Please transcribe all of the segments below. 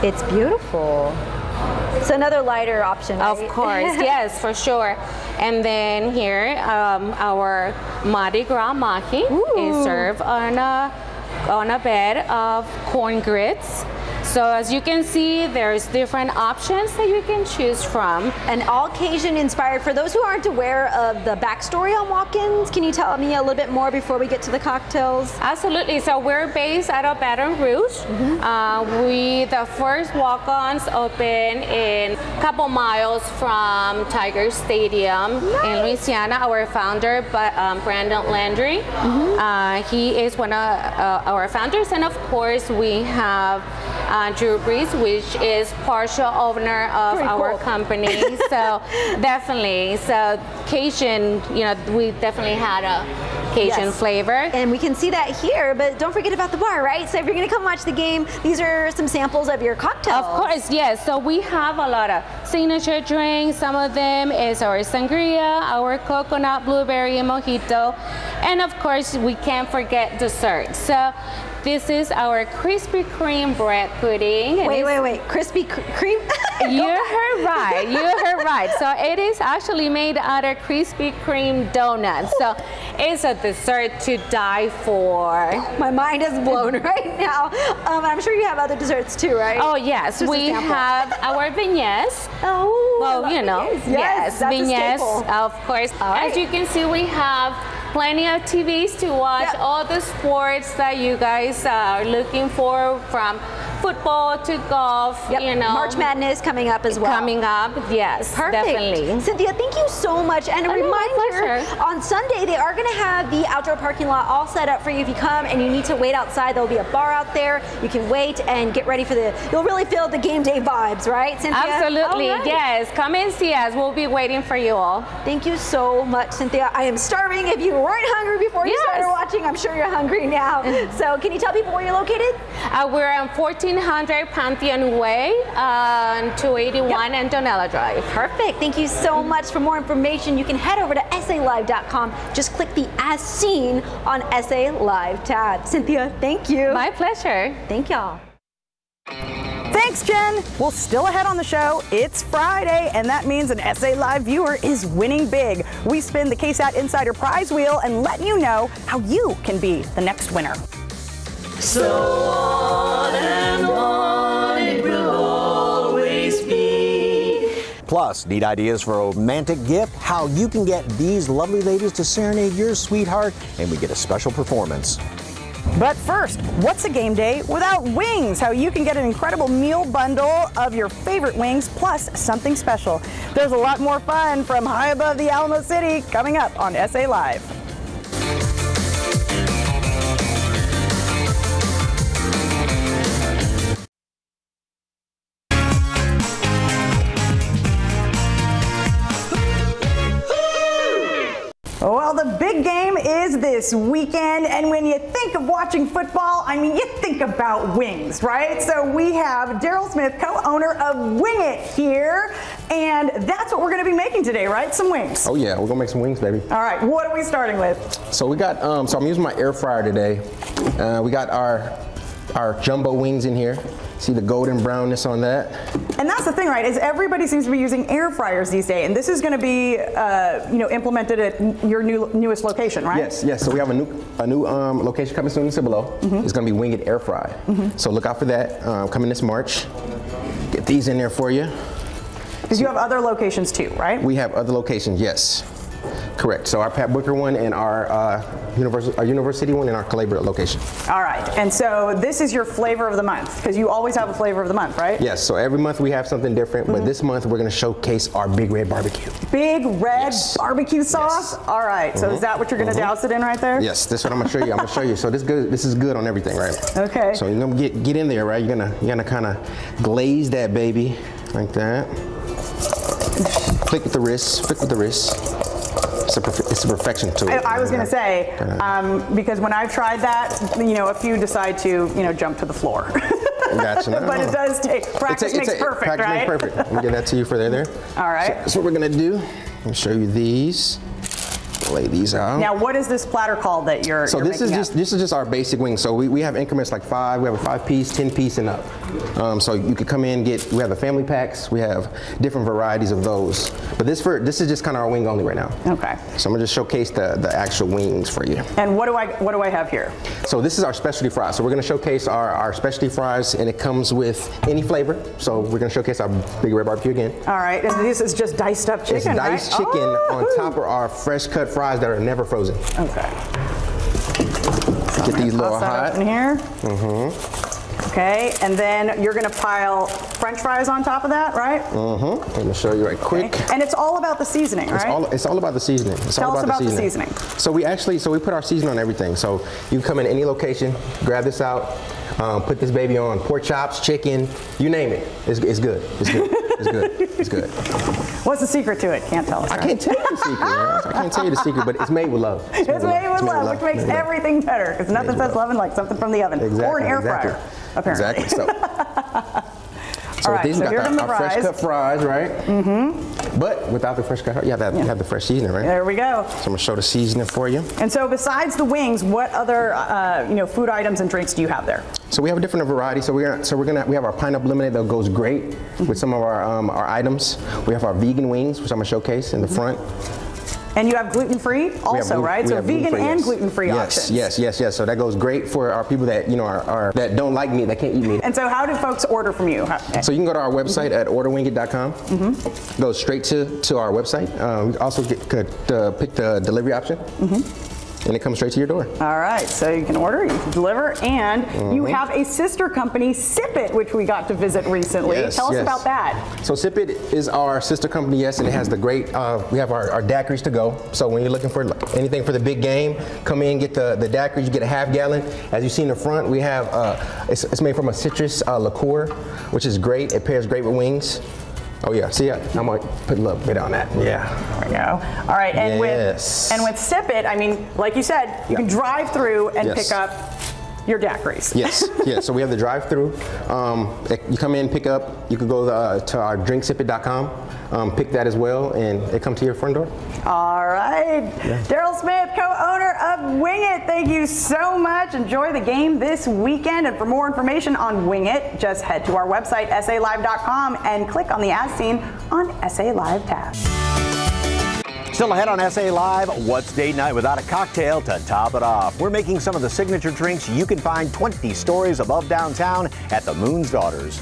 It's beautiful. It's another lighter option, right? Of course, yes, for sure. And then here, um, our Mardi Gras mahi is served on a on a bed of corn grits. So as you can see, there's different options that you can choose from. And all Cajun inspired. For those who aren't aware of the backstory on Walk-On's, can you tell me a little bit more before we get to the cocktails? Absolutely. So we're based out of Baton Rouge. Uh, we the first Walk-On's open in a couple miles from Tiger Stadium in Louisiana. Our founder, but um, Brandon Landry, uh, he is one of uh, our founders, and of course we have. Uh, Drew Brees, which is partial owner of Pretty our cool. company. so definitely, so Cajun, you know, we definitely had a Cajun Yes. flavor. And we can see that here, but don't forget about the bar, right? So if you're gonna come watch the game, these are some samples of your cocktails. Of course, yes. So we have a lot of signature drinks. Some of them is our sangria, our coconut blueberry mojito, and of course we can't forget dessert. So this is our Krispy Kreme bread pudding. Wait, wait, wait. Krispy Kr- Kreme? You heard right. You heard right. So it is actually made out of Krispy Kreme donuts. So it's a dessert to die for. My mind is blown right now. Um, I'm sure you have other desserts too, right? Oh yes, Just we have our beignets. Oh, Well, you know, beignets. yes, a staple. of course. Right. As you can see, we have plenty of TVs to watch Yep. all the sports that you guys are looking for, from football to golf. Yep. You know, March Madness coming up as well. coming up. Yes, Perfect. definitely. Cynthia, thank you so much. And a Oh, reminder, on Sunday, they are going to have the outdoor parking lot all set up for you if you come and you need to wait outside. There'll be a bar out there. You can wait and get ready for the, you'll really feel the game day vibes, right, Cynthia? Absolutely, right. yes. Come and see us. We'll be waiting for you all. Thank you so much, Cynthia. I am starving. If you weren't hungry before you Yes. started watching, I'm sure you're hungry now. so can you tell people where you're located? Uh, we're on 1400 Pantheon Way, uh, 281 and Donella Drive. Perfect. Thank you so much. For more information, you can head over to SALive.com. Just click the As Seen on SA Live tab. Cynthia, thank you. My pleasure. Thank y'all. Thanks, Jen. Well, still ahead on the show, it's Friday, and that means an SA Live viewer is winning big. We spin the KSAT Insider Prize Wheel and let you know how you can be the next winner. Plus, need ideas for a romantic gift? How you can get these lovely ladies to serenade your sweetheart, and we get a special performance. But first, what's a game day without wings? How you can get an incredible meal bundle of your favorite wings plus something special. There's a lot more fun from high above the Alamo City coming up on SA Live. Is this weekend, and when you think of watching football, I mean, you think about wings, right? So we have Daryl Smith, co-owner of Wing It here, and that's what we're going to be making today, right? Some wings. Oh yeah, we're gonna make some wings, baby. All right, what are we starting with? So we got, um, so I'm using my air fryer today. Uh, we got our our jumbo wings in here. See the golden brownness on that? And that's the thing, right? Is everybody seems to be using air fryers these days, and this is going to be, uh, you know, implemented at your new newest location, right? Yes, yes. So we have a new a new um, location coming soon in Cibolo. It's gonna be Winged Air Fry. So look out for that um, coming this March. Get these in there for you. Because you have other locations too, right? We have other locations, yes. Correct. So our Pat Booker one and our uh, university, our university one and our Culebra location. All right, and so this is your flavor of the month because you always have a flavor of the month, right? Yes. So every month we have something different, but mm-hmm. this month we're gonna showcase our Big Red Barbecue. Big red Yes. barbecue sauce. All right, so is mm-hmm. that what you're going to mm-hmm. douse it in right there? Yes, this is what I'm gonna show you. I'm gonna show you. So this good. This is good on everything, right? Okay. So you're gonna get get in there, right? You're gonna you're gonna kind of glaze that baby like that. Flick with the wrist. Flick with the wrist. It's a perf- it's a perfection to I, it. I was going to say um, because when I've tried that, you know, a few decide to, you know, jump to the floor. Gotcha. No, but it does take It's a- practice it's makes a- perfect, practice right? makes perfect. Let me get that to you for there. there. All right. So that's what we're gonna do. Let me show you these. Lay these out. Now, what is this platter called that you're? So you're this is just up? this is just our basic wing. So we, we have increments like five. We have a five piece, ten piece, and up. Um, so you could come in get. We have the family packs. We have different varieties of those. But this for this is just kind of our wing only right now. Okay. So I'm gonna just showcase the the actual wings for you. And what do I what do I have here? So this is our specialty fries. So we're gonna showcase our, our specialty fries, and it comes with any flavor. So we're gonna showcase our big red barbecue again. All right, and this is just diced up chicken, It's diced right? chicken on Oh, top of our fresh cut fries that are never frozen. Okay. Get these little Toss hot. in here. Mm-hmm. Okay, and then you're gonna pile French fries on top of that, right? Mm-hmm. I'm gonna show you right quick. And it's all about the seasoning, It's right? all, it's all about the seasoning. It's Tell all us about, about the the, seasoning. seasoning. So we actually, so we put our seasoning on everything. So you can come in any location, grab this out, um, put this baby on pork chops, chicken, you name it. It's, it's good. It's good. It's good. It's good. What's the secret to it? Can't tell us. I can't tell you the secret. I can't tell you the secret, but it's made with love. It's made with love, which makes Made with love. everything better. Because nothing says love. loving like something from the oven Exactly. or an air exactly. fryer, apparently. Exactly. So, so All right, these so got the, come the fresh cut fries, right? Mm-hmm. But without the fresh cut, you have, that, you have the fresh seasoning, right? There we go. So I'm gonna show the seasoning for you. And so, besides the wings, what other uh, you know food items and drinks do you have there? So we have a different variety. So we're gonna, so we're gonna we have our pineapple lemonade that goes great with some of our um, our items. We have our vegan wings, which I'm gonna showcase in the front. And you have gluten-free We have also, right? So vegan gluten-free, and yes. gluten-free yes, options. Yes, yes, yes. So that goes great for our people that you know are, are that don't like meat, that can't eat meat. And so, how do folks order from you? So you can go to our website at orderwingit.com. Mm-hmm. Go straight to, to our website. Um, also get, could uh, pick the delivery option, Mm-hmm. And it comes straight to your door. All right, so you can order, you can deliver, and you Mm-hmm. have a sister company, Sip It, which we got to visit recently. Yes, Tell us yes. about that. So Sip It is our sister company, yes, and it has the great. Uh, we have our, our daiquiris to go. So when you're looking for anything for the big game, come in get the the daiquiris. You get a half gallon. As you see in the front, we have uh, it's, it's made from a citrus uh, liqueur, which is great. It pairs great with wings. Oh yeah, see, I, I'm gonna put a little bit on that. Yeah. There we go. All right, and Yes. with and with Sip It, I mean, like you said, you Yeah. can drive through and Yes. pick up your daiquiris. Yes, yeah. So we have the drive-through. Um, you come in, pick up. You can go uh, to our drinksipit.com, um, pick that as well, and it comes to your front door. All right. Daryl Smith, co-owner of Wing It. Thank you so much. Enjoy the game this weekend. And for more information on Wing It, just head to our website, salive.com, and click on the As Seen on SA Live tab. Still ahead on SA Live, what's date night without a cocktail to top it off? We're making some of the signature drinks you can find 20 stories above downtown at the Moon's Daughters.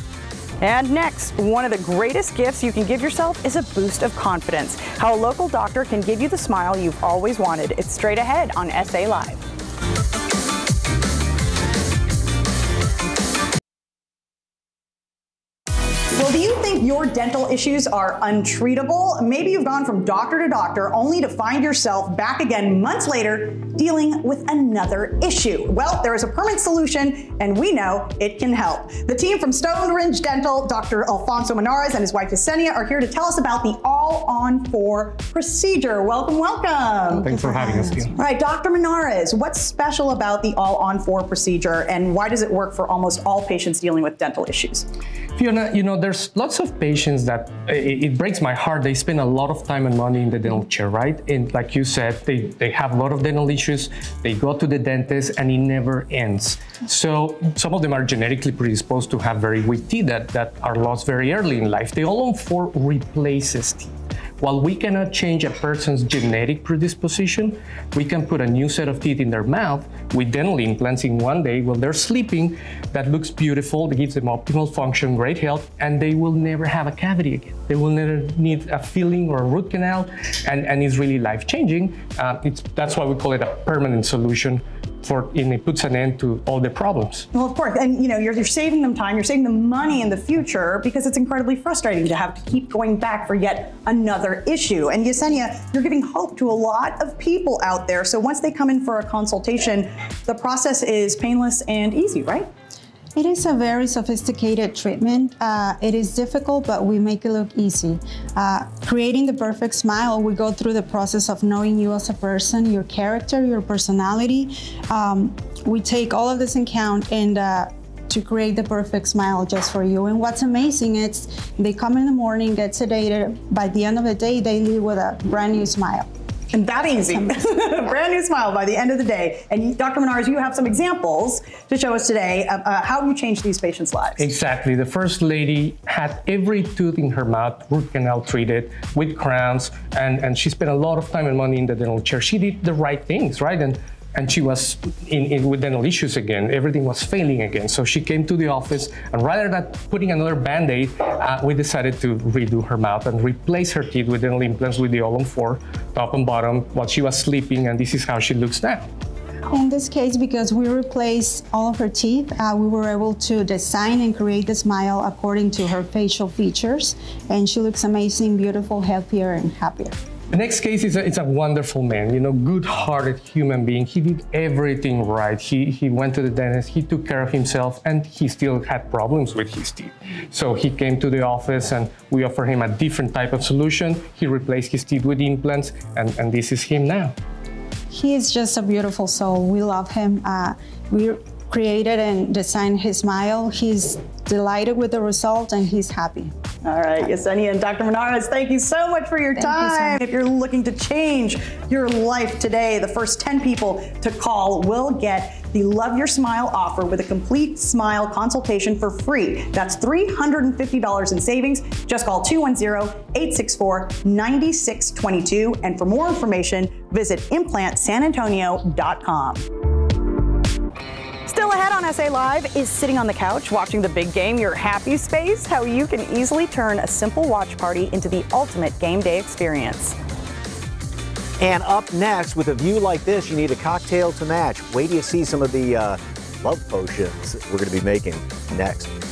And next, one of the greatest gifts you can give yourself is a boost of confidence. How a local doctor can give you the smile you've always wanted. It's straight ahead on SA Live. Well, do you think your dental issues are untreatable? Maybe you've gone from doctor to doctor only to find yourself back again months later dealing with another issue. Well, there is a permanent solution, and we know it can help. The team from Stone Ridge Dental, Dr. Alfonso Menares and his wife Yesenia, are here to tell us about the All On 4 procedure. Welcome, welcome. Thanks for having us here. All right, Dr. Menares, what's special about the All On 4 procedure, and why does it work for almost all patients dealing with dental issues? Fiona, you know, there's lots of patients that it, it breaks my heart. They spend a lot of time and money in the dental chair, right? And like you said, they, they have a lot of dental issues. They go to the dentist and it never ends. So some of them are genetically predisposed to have very weak teeth that, that are lost very early in life. The all on four replaces teeth. While we cannot change a person's genetic predisposition, we can put a new set of teeth in their mouth with dental implants in one day while they're sleeping that looks beautiful, that gives them optimal function, great health, and they will never have a cavity again. They will never need a filling or a root canal, and, and it's really life changing. Uh, it's, that's why we call it a permanent solution for, and it puts an end to all the problems. Well, of course, and you know, you're, you're saving them time, you're saving them money in the future because it's incredibly frustrating to have to keep going back for yet another issue. And Yesenia, you're giving hope to a lot of people out there. So once they come in for a consultation, the process is painless and easy, right? It is a very sophisticated treatment. Uh, it is difficult, but we make it look easy. Uh, creating the perfect smile, we go through the process of knowing you as a person, your character, your personality. Um, we take all of this in count and uh, to create the perfect smile just for you. And what's amazing is they come in the morning, get sedated. By the end of the day, they leave with a brand new smile. And that easy. Brand new smile by the end of the day. And Dr. Menarez, you have some examples to show us today of uh, how you changed these patients' lives. Exactly. The first lady had every tooth in her mouth root canal treated with crowns, and, and she spent a lot of time and money in the dental chair. She did the right things, right? And and she was in, in, with dental issues again. Everything was failing again. So she came to the office, and rather than putting another band-aid, uh, we decided to redo her mouth and replace her teeth with dental implants with the on four, top and bottom, while she was sleeping, and this is how she looks now. In this case, because we replaced all of her teeth, uh, we were able to design and create the smile according to her facial features, and she looks amazing, beautiful, healthier, and happier. The next case is a, a wonderful man, you know, good-hearted human being. He did everything right. He, he went to the dentist, he took care of himself, and he still had problems with his teeth. So he came to the office and we offered him a different type of solution. He replaced his teeth with implants, and, and this is him now. He is just a beautiful soul. We love him. Uh, we created and designed his smile. He's delighted with the result and he's happy. All right, Yesenia and Dr. Menarez, thank you so much for your Thank you so time. if you're looking to change your life today, the first 10 people to call will get the Love Your Smile offer with a complete smile consultation for free. That's $350 in savings. Just call 210-864-9622. And for more information, visit implantsanantonio.com. Ahead on SA Live is sitting on the couch watching the big game, your happy space, how you can easily turn a simple watch party into the ultimate game day experience. And up next, with a view like this, you need a cocktail to match. Wait till you see some of the uh, love potions we're going to be making next.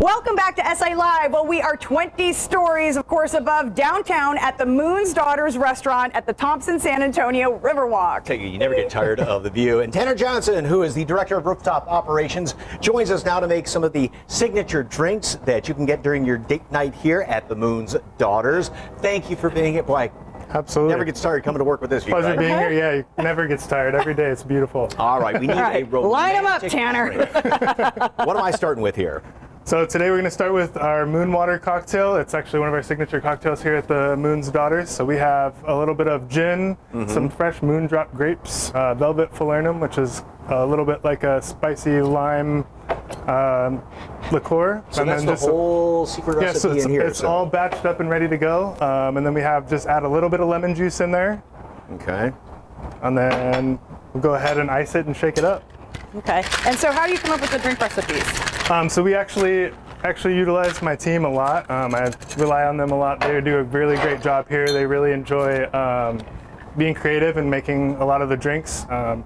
Welcome back to SA Live. Well, we are 20 stories, of course, above downtown at the Moon's Daughters restaurant at the Thompson San Antonio Riverwalk. Tell you, you never get tired of the view. And Tanner Johnson, who is the director of rooftop operations, joins us now to make some of the signature drinks that you can get during your date night here at the Moon's Daughters. Thank you for being here. Boy, Absolutely. never gets tired coming to work with this. Pleasure right? being here. Yeah, you uh-huh. never gets tired. Every day it's beautiful. All right, we need All right, a romantic line 'em up, Tanner. what am I starting with here? So today we're going to start with our Moon Water cocktail. It's actually one of our signature cocktails here at the Moon's Daughters. So we have a little bit of gin, Mm-hmm. some fresh moondrop grapes, uh, velvet falernum, which is a little bit like a spicy lime um, liqueur. So that's the just a- whole secret Yeah, recipe so it's, in here. it's so- all batched up and ready to go. Um, and then we have just add a little bit of lemon juice in there. okay. And then we'll go ahead and ice it and shake it up. Okay. And so, how do you come up with the drink recipes? Um, so we actually actually utilize my team a lot. Um, I rely on them a lot. They do a really great job here. They really enjoy um, being creative and making a lot of the drinks. Um,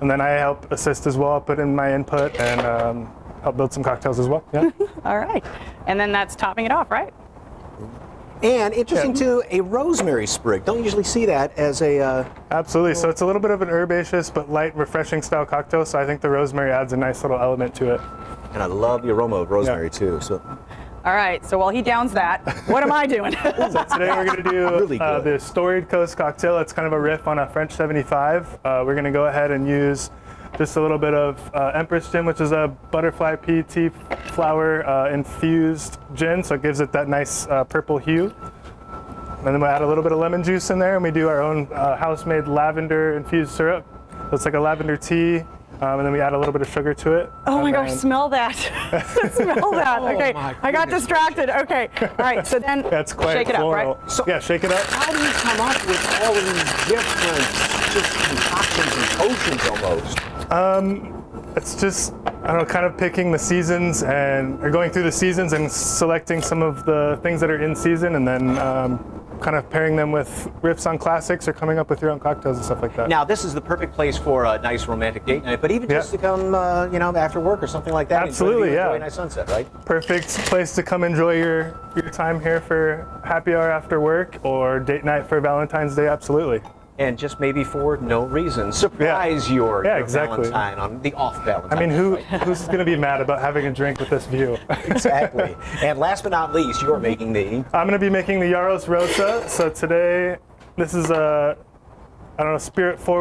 and then I help assist as well, put in my input and um, help build some cocktails as well. Yeah. All right. And then that's topping it off, right? And interesting too, a rosemary sprig. Don't usually see that as a. Uh, Absolutely. So it's a little bit of an herbaceous but light, refreshing style cocktail. So I think the rosemary adds a nice little element to it. and I love the aroma of rosemary Yeah. too. So All right. So while he downs that, what am I doing? So today we're going to do Really uh, the Storied Coast cocktail. It's kind of a riff on a French 75. Uh, we're going to go ahead and use just a little bit of uh, Empress gin, which is a butterfly pea tea flower uh, infused gin, so it gives it that nice uh, purple hue. And then we'll add a little bit of lemon juice in there, and we do our own uh, house-made lavender infused syrup. So it's like a lavender tea, um, and then we add a little bit of sugar to it. Oh my gosh, smell that. smell that. Okay. my I got distracted. Okay. All right. So then That's quite shake it up, right? So- yeah, shake it up. how do you come up with all of these different just concoctions and potions almost? It's just I don't know, kind of picking the seasons and or going through the seasons and selecting some of the things that are in season, and then um, kind of pairing them with riffs on classics or coming up with your own cocktails and stuff like that. Now, this is the perfect place for a nice romantic date night, but even Yeah. just to come, uh, you know, after work or something like that. enjoy Absolutely, view, Enjoy yeah. a nice sunset, right? Perfect place to come enjoy your your time here for happy hour after work or date night for Valentine's Day. Absolutely. And just maybe for no reason, surprise your, Yeah, your exactly. Valentine on the off Valentine. I mean, who who's going to be mad about having a drink with this view? exactly. And last but not least, you're making the I'm going to be making the Yaros Rosa. So today, this is a I don't know spirit forward.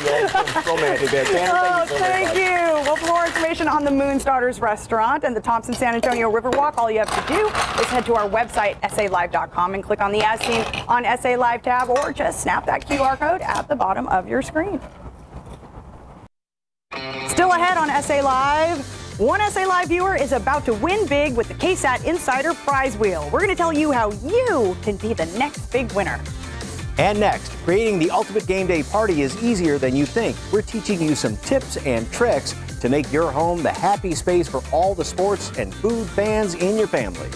Tanner, Oh, thank you so oh, very thank much. you. Well, for more information on the Moon's Daughters restaurant and the Thompson San Antonio Riverwalk, all you have to do is head to our website, salive.com, and click on the As Seen on SA Live tab, or just snap that QR code at the bottom of your screen. Still ahead on SA Live. One SA Live viewer is about to win big with the KSAT Insider Prize Wheel. We're going to tell you how you can be the next big winner. And next, creating the ultimate game day party is easier than you think. We're teaching you some tips and tricks to make your home the happy space for all the sports and food fans in your family.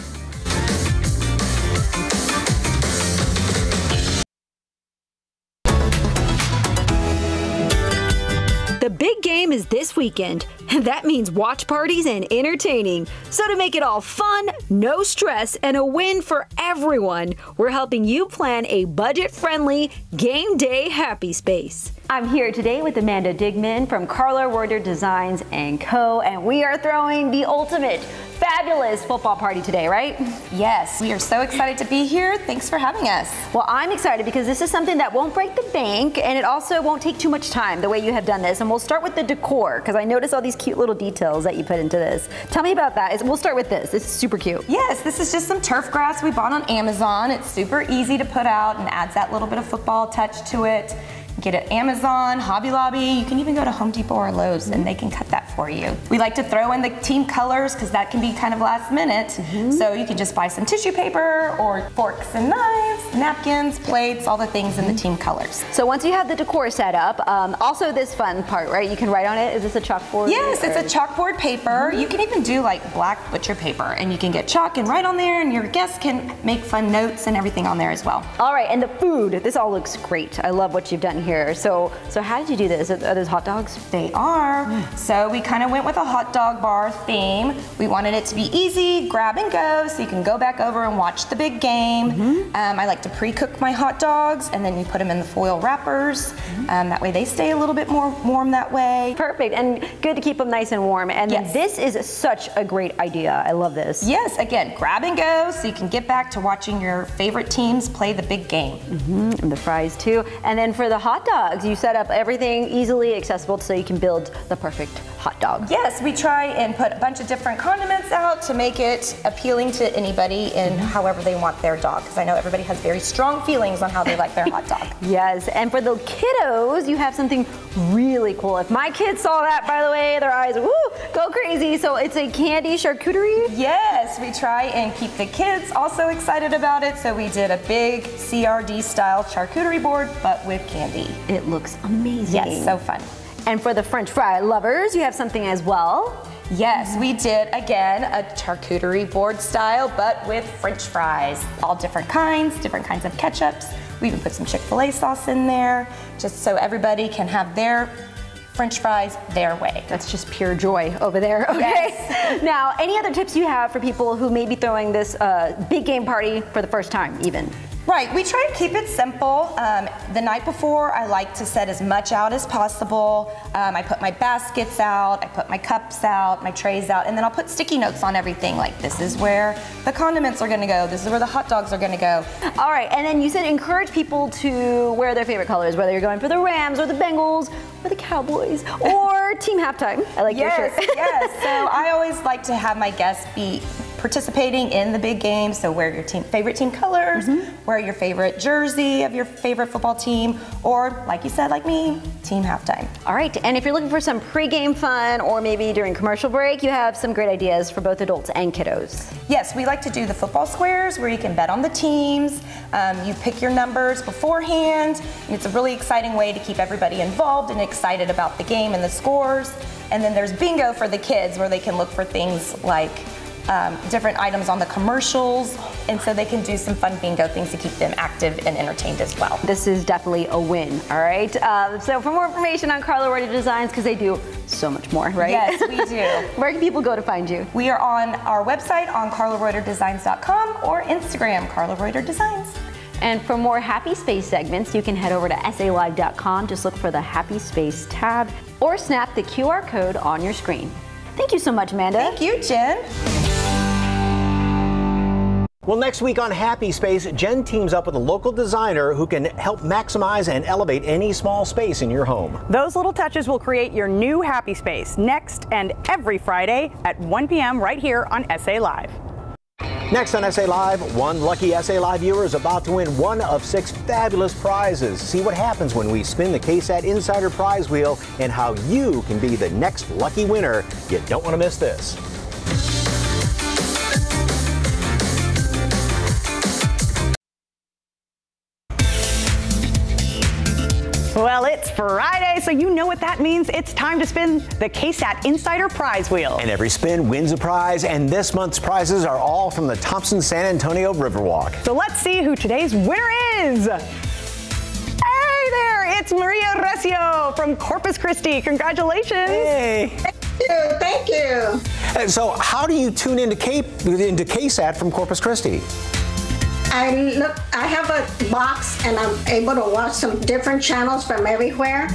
Is this weekend, and that means watch parties and entertaining. So, to make it all fun, no stress, and a win for everyone, we're helping you plan a budget friendly game day happy space. I'm here today with Amanda Digman from Carla Reuter Designs and Co., and we are throwing the ultimate fabulous football party today, right? Yes, we are so excited to be here. Thanks for having us. Well, I'm excited because this is something that won't break the bank and it also won't take too much time the way you have done this. And we'll start with the decor because I noticed all these cute little details that you put into this. Tell me about that. We'll start with this. This is super cute. Yes, this is just some turf grass we bought on Amazon. It's super easy to put out and adds that little bit of football touch to it. Get it Amazon, Hobby Lobby. You can even go to Home Depot or Lowe's and they can cut that for you. We like to throw in the team colors because that can be kind of last minute. So you can just buy some tissue paper or forks and knives, napkins, plates, all the things in the team colors. So once you have the decor set up, um, also this fun part, right? You can write on it. Is this a chalkboard? Yes, it's a chalkboard paper. You can even do like black butcher paper and you can get chalk and write on there and your guests can make fun notes and everything on there as well. All right, and the food. This all looks great. I love what you've done here. So, so how did you do this? Are those hot dogs? They are. So we kind of went with a hot dog bar theme. We wanted it to be easy, grab and go, so you can go back over and watch the big game. Um, I like to pre-cook my hot dogs and then you put them in the foil wrappers. Um, that way they stay a little bit more warm that way. Perfect, and good to keep them nice and warm. And Yes. this is such a great idea. I love this. Yes, again, grab and go so you can get back to watching your favorite teams play the big game. And the fries too. And then for the hot dogs, you set up everything easily accessible so you can build the perfect hot dog. Yes, we try and put a bunch of different condiments out to make it appealing to anybody in mm-hmm. however they want their dog. Because I know everybody has very strong feelings on how they like their hot dog. Yes, and for the kiddos, you have something really cool. If my kids saw that, by the way, their eyes woo go crazy. So it's a candy charcuterie. Yes, we try and keep the kids also excited about it. So we did a big CRD style charcuterie board, but with candy. It looks amazing. Yes, so fun. And for the French fry lovers, you have something as well. Yes, we did again a charcuterie board style, but with French fries. All different kinds, different kinds of ketchups. We even put some Chick fil A sauce in there, just so everybody can have their French fries their way. That's just pure joy over there. Okay. Yes. now, any other tips you have for people who may be throwing this uh, big game party for the first time, even? Right, we try to keep it simple. Um, the night before, I like to set as much out as possible. Um, I put my baskets out, I put my cups out, my trays out, and then I'll put sticky notes on everything. Like this is where the condiments are gonna go, this is where the hot dogs are gonna go. All right, and then you said encourage people to wear their favorite colors, whether you're going for the Rams or the Bengals or the Cowboys or Team Halftime. I like yes, your shirt. yes. So I always like to have my guests be participating in the big game. So wear your team favorite team colors, Mm-hmm. wear your favorite jersey of your favorite football team, or like you said, like me, team halftime. All right, and if you're looking for some pre-game fun or maybe during commercial break, you have some great ideas for both adults and kiddos. Yes, we like to do the football squares where you can bet on the teams. Um, you pick your numbers beforehand. And it's a really exciting way to keep everybody involved and excited about the game and the scores. And then there's bingo for the kids where they can look for things like um, different items on the commercials. And so they can do some fun bingo things to keep them active and entertained as well. This is definitely a win, all right? Uh, so for more information on Carla Reuter Designs, because they do so much more, right? Yes, we do. Where can people go to find you? We are on our website on carlareuterdesigns.com or Instagram, Carla Reuter Designs. And for more Happy Space segments, you can head over to salive.com. Just look for the Happy Space tab or snap the QR code on your screen. Thank you so much, Amanda. Thank you, Jen. Well, next week on Happy Space, Jen teams up with a local designer who can help maximize and elevate any small space in your home. Those little touches will create your new happy space next and every Friday at 1 p.m. right here on SA Live. Next on SA Live, one lucky SA Live viewer is about to win one of six fabulous prizes. See what happens when we spin the KSAT Insider Prize Wheel and how you can be the next lucky winner. You don't want to miss this. Friday, so you know what that means. It's time to spin the KSAT Insider Prize Wheel. And every spin wins a prize, and this month's prizes are all from the Thompson San Antonio Riverwalk. So let's see who today's winner is. Hey there, it's Maria Recio from Corpus Christi. Congratulations. Hey. Thank you. Thank you. Uh, so, how do you tune into, K- into KSAT from Corpus Christi? I look. I have a box, and I'm able to watch some different channels from everywhere.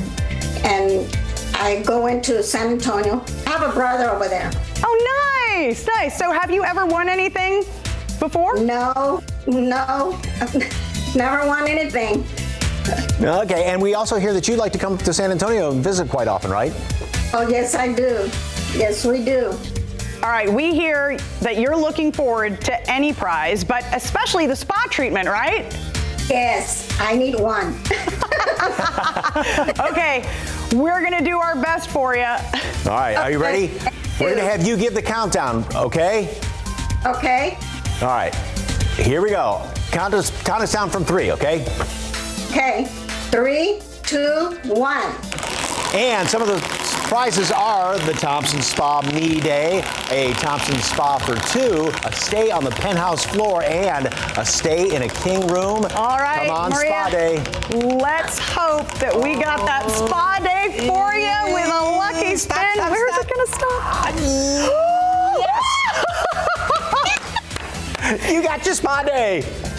And I go into San Antonio. I have a brother over there. Oh, nice, nice. So, have you ever won anything before? No, no, never won anything. Okay, and we also hear that you like to come to San Antonio and visit quite often, right? Oh, yes, I do. Yes, we do. All right, we hear that you're looking forward to any prize, but especially the spa treatment, right? Yes, I need one. okay, we're gonna do our best for you. All right, are you ready? We're gonna have you give the countdown, okay? Okay. All right, here we go. Count us, count us down from three, okay? Okay. Three, two, one. And some of the prizes are the Thompson Spa Me Day, a Thompson Spa for two, a stay on the penthouse floor, and a stay in a king room. All right, Come on, Maria, Spa Day. Let's hope that we got that spa day for you with a lucky spin. Where's it gonna stop? yes. you got your Spa Day.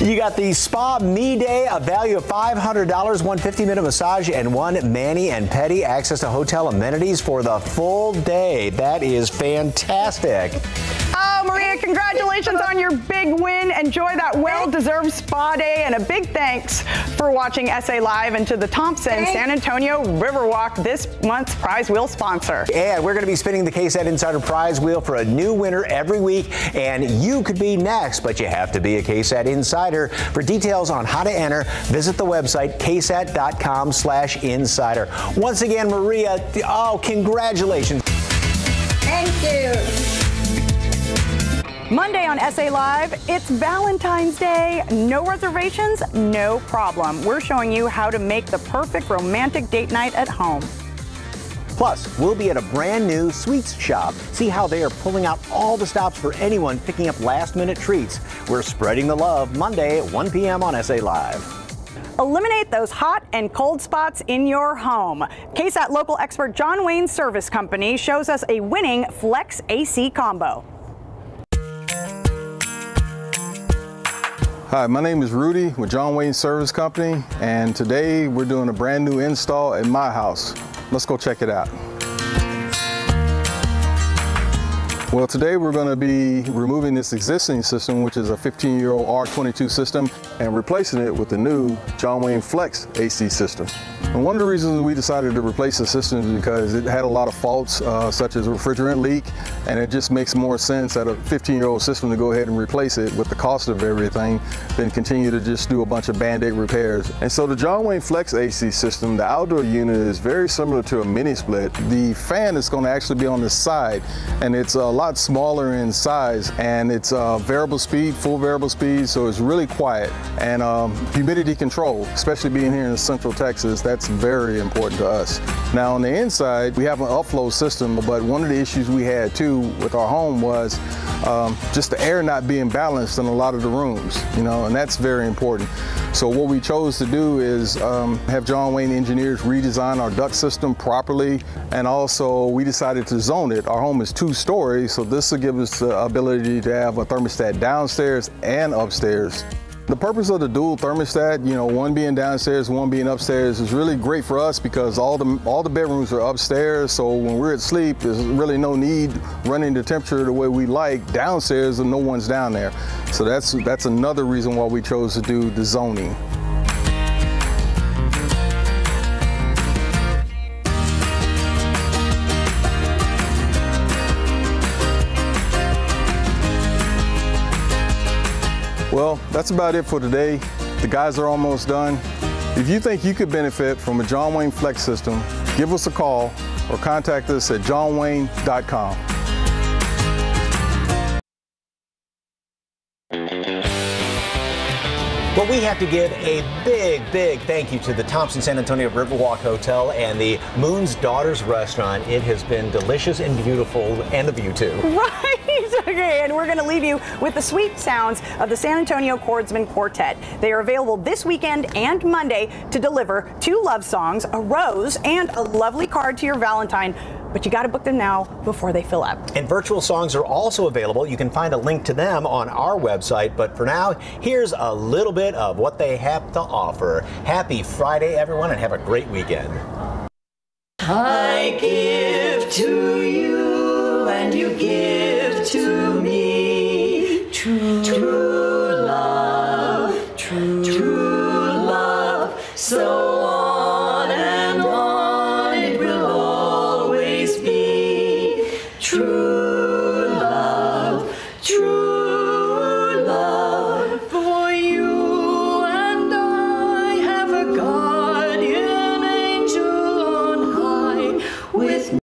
You got the Spa Me Day, a value of $500, one 50-minute massage, and one mani and pedi, access to hotel amenities for the full day. That is fantastic. Maria, congratulations on your big win. Enjoy that well-deserved spa day, and a big thanks for watching SA Live and to the Thompson San Antonio Riverwalk, this month's prize wheel sponsor. And we're going to be spinning the KSAT Insider Prize Wheel for a new winner every week, and you could be next, but you have to be a KSAT Insider. For details on how to enter, visit the website ksat.com slash insider. Once again, Maria, oh, congratulations. Thank you. Monday on SA Live, it's Valentine's Day. No reservations, no problem. We're showing you how to make the perfect romantic date night at home. Plus, we'll be at a brand new sweets shop. See how they are pulling out all the stops for anyone picking up last minute treats. We're spreading the love Monday at 1 p.m. on SA Live. Eliminate those hot and cold spots in your home. KSAT local expert John Wayne Service Company shows us a winning Flex AC combo. Hi, my name is Rudy with John Wayne Service Company, and today we're doing a brand new install at my house. Let's go check it out. Well, today we're going to be removing this existing system, which is a 15-year-old R22 system, and replacing it with the new John Wayne Flex AC system. And one of the reasons we decided to replace the system is because it had a lot of faults, uh, such as a refrigerant leak, and it just makes more sense at a 15-year-old system to go ahead and replace it with the cost of everything than continue to just do a bunch of band-aid repairs. And so the John Wayne Flex AC system, the outdoor unit is very similar to a mini split. The fan is going to actually be on the side, and it's a lot smaller in size, and it's uh, variable speed, full variable speed, so it's really quiet. And um, humidity control, especially being here in central Texas, that's very important to us. Now on the inside, we have an upflow system, but one of the issues we had too with our home was um, just the air not being balanced in a lot of the rooms, you know, and that's very important. So what we chose to do is um, have John Wayne engineers redesign our duct system properly, and also we decided to zone it. Our home is two stories, so this will give us the ability to have a thermostat downstairs and upstairs. The purpose of the dual thermostat, you know, one being downstairs, one being upstairs, is really great for us because all the all the bedrooms are upstairs. So when we're at sleep, there's really no need running the temperature the way we like downstairs, and no one's down there. So that's that's another reason why we chose to do the zoning. That's about it for today. The guys are almost done. If you think you could benefit from a John Wayne Flex system, give us a call or contact us at johnwayne.com. Well, we have to give a big, big thank you to the Thompson San Antonio Riverwalk Hotel and the Moon's Daughters Restaurant. It has been delicious and beautiful, and the view too. Right. Okay, and we're going to leave you with the sweet sounds of the San Antonio Chordsmen Quartet. They are available this weekend and Monday to deliver two love songs, a rose, and a lovely card to your Valentine. But you got to book them now before they fill up. And virtual songs are also available. You can find a link to them on our website. But for now, here's a little bit of what they have to offer. Happy Friday, everyone, and have a great weekend. I give to you and you give to me. True. True.